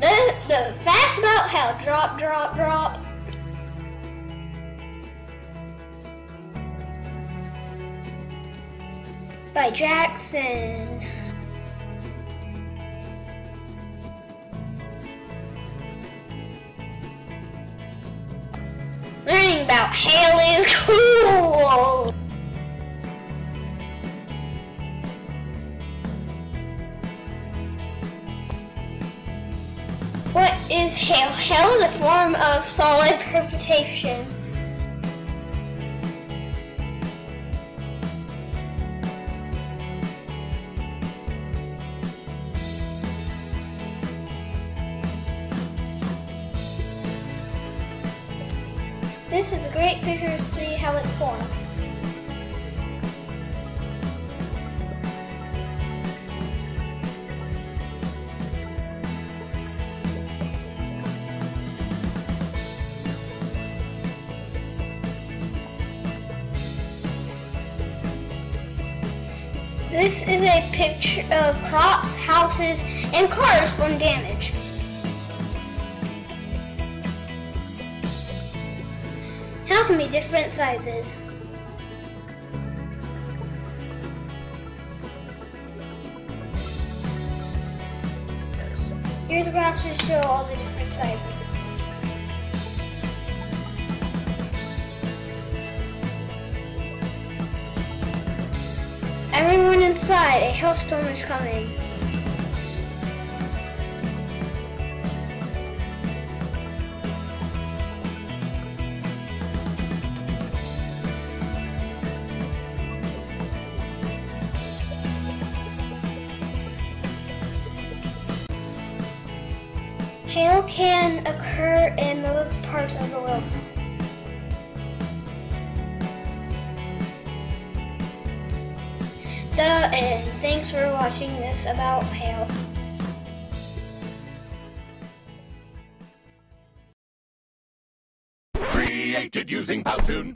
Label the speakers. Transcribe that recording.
Speaker 1: The, the facts about how drop, drop, drop. By Jackson. Learning about hail What is hail? Hail is a form of solid precipitation. This is a great picture to see how it's formed. This is a picture of crops, houses, and cars from damage. How can be different sizes? Here's a graph to show all the different sizes. Inside, a hailstorm is coming. Hail can occur in most parts of the world. The end. Thanks for watching this about hail.
Speaker 2: Created using Powtoon.